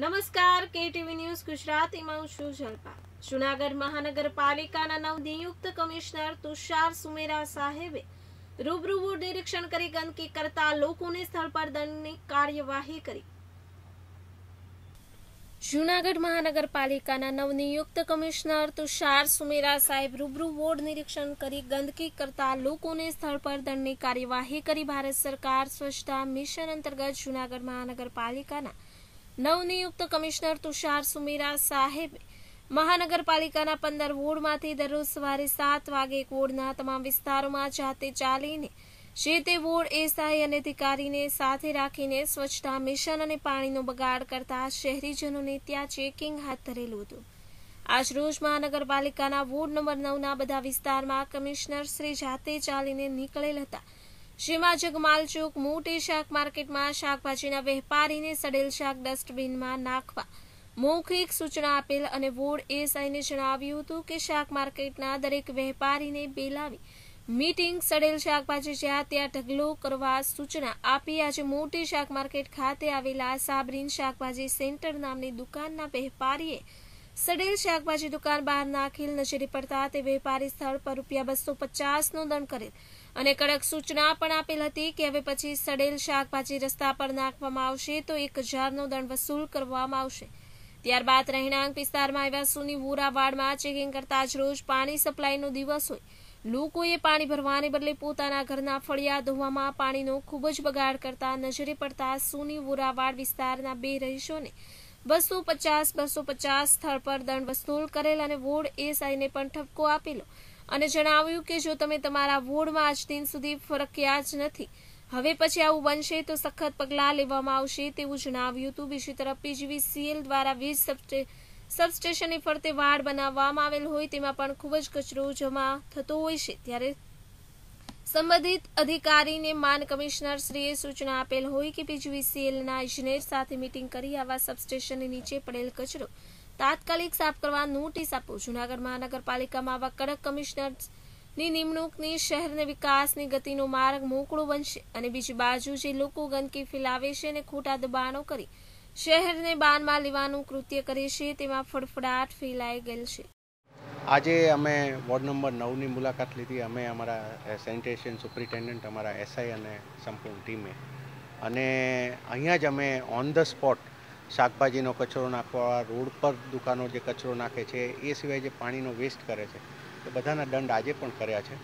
નમસ્કાર, KTV news ગુજરાતીમાં છું જલ્પા. જુનાગઢ મહાનગરપાલિકાના નવનિયુક્ત કમિશનર તુષાર સુમેરા સાહેબે રૂબરૂ બોર્ડ નિરીક્ષણ કરી ગંદકી કરતા લોકોને સ્થળ પર દંડની કાર્યવાહી કરી. જૂનાગઢ મહાનગરપાલિકાના નવનિયુક્ત કમિશનર તુષાર સુમેરા સાહેબ રૂબરૂ વોર્ડ નિરીક્ષણ કરી ગંદકી કરતા લોકોને સ્થળ પર દંડની કાર્યવાહી કરી. ભારત સરકાર સ્વચ્છતા મિશન અંતર્ગત જૂનાગઢ મહાનગરપાલિકાના નવનિયુક્ત કમિશનર તુષાર સુમીરા સાહેબે મહાનગરપાલિકાના પંદર વોર્ડમાંથી દરરોજ સવારે સાત વાગે એક વોર્ડના તમામ વિસ્તારોમાં જાતે ચાલીને જે તે વોર્ડ એસઆઈ અને અધિકારીને સાથે રાખીને સ્વચ્છતા મિશન અને પાણીનો બગાડ કરતા શહેરીજનોને ત્યાં ચેકિંગ હાથ ધરેલું હતું. આજરોજ મહાનગરપાલિકાના વોર્ડ નંબર નવના બધા વિસ્તારમાં કમિશનર શ્રી જાતે ચાલીને નીકળેલ હતા. જેમાં જગમાલચોક મોટી શાક માર્કેટમાં શાકભાજીના વેપારીને સડેલ શાક ડસ્ટબિનમાં નાખવા મૌખિક સૂચના આપેલ અને વોર્ડ એસઆઈને જણાવ્યું હતું કે શાક માર્કેટના દરેક વેપારીને બેલાવી મીટિંગ સડેલ શાકભાજી જ્યાં ત્યાં ઢગલો કરવા સૂચના આપી. આજે મોટી શાક માર્કેટ ખાતે આવેલા સાબરીન શાકભાજી સેન્ટર નામની દુકાનના વેપારીએ સડેલ શાકભાજી દુકાન બહાર નાખેલ નજરે પડતા તે વેપારી સ્થળ પર રૂપિયા બસો પચાસનો દંડ કરેલ. અને કડક સૂચના પણ આપેલ હતી કે હવે પછી સડેલ શાકભાજી રસ્તા પર નાખવામાં આવશે તો એક હજારનો દંડ વસૂલ કરવામાં આવશે. ત્યારબાદ રહેણાંક વિસ્તારમાં આવ્યા સુની વોરાવાડમાં ચેકિંગ કરતા જ રોજ પાણી સપ્લાયનો દિવસ હોય. લોકોએ પાણી ભરવાને બદલે પોતાના ઘરના ફળિયા ધોવામાં પાણીનો ખૂબ જ બગાડ કરતા નજરે પડતા સુની વોરાવાડ વિસ્તારના બે રહીશોને બસો પચાસ બસો પચાસ સ્થળ પર દંડ વસૂલ કરેલ અને વોર્ડ એસઆઈને પણ ઠપકો આપેલો. અને જણાવ્યું કે જો તમે તમારા વોર્ડમાં આજ દિન સુધી ફરક્યા જ નથી, હવે પછી આવું બનશે તો સખત પગલાં લેવામાં આવશે તેવું જણાવ્યું હતું. બીજી તરફ પીજીવીસીએલ દ્વારા વીજ સબસ્ટેશનની ફરતે વાડ બનાવવામાં આવેલ હોય તેમાં પણ ખૂબ જ કચરો જમા થતો હોય છે. ત્યારે સંબંધિત અધિકારીને માન કમિશનર શ્રીએ સૂચના આપેલ હોય કે પીજીવીસીએલના ઇજનેર સાથે મીટિંગ કરી આવા સબસ્ટેશનની નીચે પડેલ કચરો તાત્કાલિક સાફ કરવા નોટિસ આપો. જુનાગઢ મહાનગરપાલિકામાં આવા કડક કમિશનરની નિમણૂકની શહેરને વિકાસની ગતિનો માર્ગ મોકળો બનશે અને બીજી બાજુ જે લોકો ગંદકી ફેલાવે છે અને ખોટા દબાણો કરી શહેરને બાનમાં લેવાનું કૃત્ય કરે છે, તેમાં ફડફડાટ ફેલાઈ ગયેલ છે. આજે અમે વોર્ડ નંબર નવની મુલાકાત લીધી. અમે અમારા સેનિટેશન સુપ્રિન્ટેન્ડન્ટ અમારા એસઆઈ અને સંપૂર્ણ ટીમે. અને અહીંયા જ અમે ઓન ધ સ્પોટ શાકભાજીનો કચરો નાખવા, રોડ પર દુકાનો જે કચરો નાખે છે, એ સિવાય જે પાણીનો વેસ્ટ કરે છે, એ બધાના દંડ આજે પણ કર્યા છે.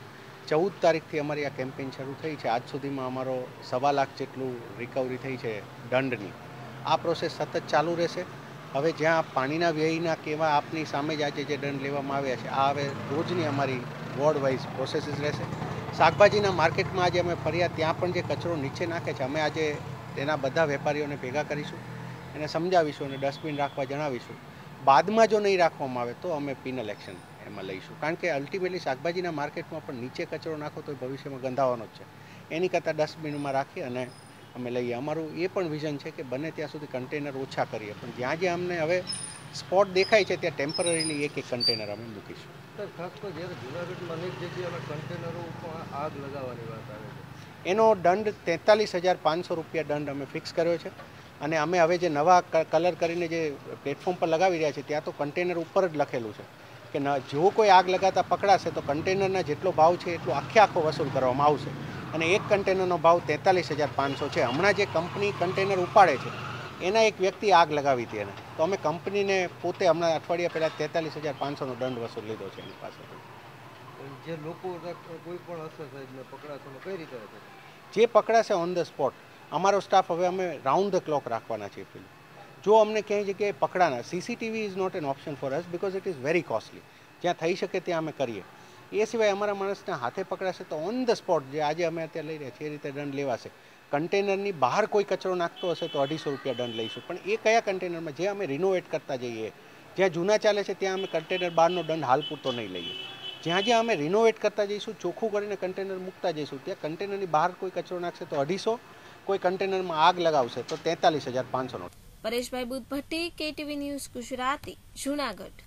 ચૌદ તારીખથી અમારી આ કેમ્પેઇન શરૂ થઈ છે. આજ સુધીમાં અમારો સવા લાખ જેટલું રિકવરી થઈ છે દંડની. આ પ્રોસેસ સતત ચાલુ રહેશે. હવે જ્યાં પાણીના વ્યયના કેવા આપની સામે જ આજે જે દંડ લેવામાં આવ્યા છે, આ હવે રોજની અમારી વોર્ડ વાઇઝ પ્રોસેસીસ રહેશે. શાકભાજીના માર્કેટમાં આજે અમે ફર્યા, ત્યાં પણ જે કચરો નીચે નાખે છે, અમે આજે તેના બધા વેપારીઓને ભેગા કરીશું એને સમજાવીશું અને ડસ્ટબિન રાખવા જણાવીશું. બાદમાં જો નહીં રાખવામાં આવે તો અમે પિનલ એક્શન એમાં લઈશું. કારણ કે અલ્ટિમેટલી શાકભાજીના માર્કેટમાં પણ નીચે કચરો નાખો તો ભવિષ્યમાં ગંધાવાનો જ છે. એની કરતાં ડસ્ટબિનમાં રાખી અને અમે લઈએ. અમારું એ પણ વિઝન છે કે બને ત્યાં સુધી કન્ટેનર ઓછા કરીએ. પણ જ્યાં જ્યાં અમને હવે સ્પોટ દેખાય છે ત્યાં ટેમ્પરરીલી એક એક કન્ટેનર અમે મૂકીશું. સર ખાસ તો જ્યારે જુનાગઢમાં અનેક જગ્યાએ કન્ટેનરો ઉપર આગ લગાવવાની વાત આવે છે. એનો દંડ તેતાલીસ હજાર પાંચસો રૂપિયા દંડ અમે ફિક્સ કર્યો છે. અને અમે હવે જે નવા કલર કરીને જે પ્લેટફોર્મ પર લગાવી રહ્યા છીએ ત્યાં તો કન્ટેનર ઉપર જ લખેલું છે કે જો કોઈ આગ લગાતા પકડાશે તો કન્ટેનરના જેટલો ભાવ છે એટલો આખે આખો વસૂલ કરવામાં આવશે. અને એક કન્ટેનરનો ભાવ તેતાલીસ હજાર પાંચસો છે. હમણાં જે કંપની કન્ટેનર ઉપાડે છે એના એક વ્યક્તિ આગ લગાવી હતી એને. તો અમે કંપનીને પોતે હમણાં અઠવાડિયા પહેલાં તેતાલીસ હજાર પાંચસોનો દંડ વસૂલ લીધો છે એની પાસે જે લોકો કોઈ પણ હશે સાહેબને પકડાશે તો કઈ રીતે જે પકડાશે ઓન ધ સ્પોટ અમારો સ્ટાફ હવે અમે રાઉન્ડ ધ ક્લોક રાખવાના છીએ પેલું જો અમને ક્યાંય જગ્યાએ પકડાના CCTV is not an option for us because it is very costly જ્યાં થઈ શકે ત્યાં અમે કરીએ. એ સિવાય અમારા માણસને હાથે પકડાશે તો ઓન ધ સ્પોટ જે આજે અમે અત્યારે લઈ રહ્યા છીએ, એ રીતે દંડ લેવાશે. કન્ટેનરની બહાર કોઈ કચરો નાખતો હશે તો અઢીસો રૂપિયા દંડ લઈશું. પણ એ કયા કન્ટેનરમાં? જે અમે રિનોવેટ કરતા જઈએ, જ્યાં જૂના ચાલે છે ત્યાં અમે કન્ટેનર બહારનો દંડ હાલ પૂરતો નહીં લઈએ. જ્યાં જ્યાં અમે રિનોવેટ કરતા જઈશું, ચોખ્ખું કરીને કન્ટેનર મૂકતા જઈશું, ત્યાં કન્ટેનરની બહાર કોઈ કચરો નાખશે તો અઢીસો, કોઈ કન્ટેનરમાં આગ લગાવશે તો તેતાલીસ હજાર પાંચસોનો પરેશભાઈ બુદ્ધ ભટ્ટી કેટીવી ન્યૂઝ ગુજરાતી, જુનાગઢ.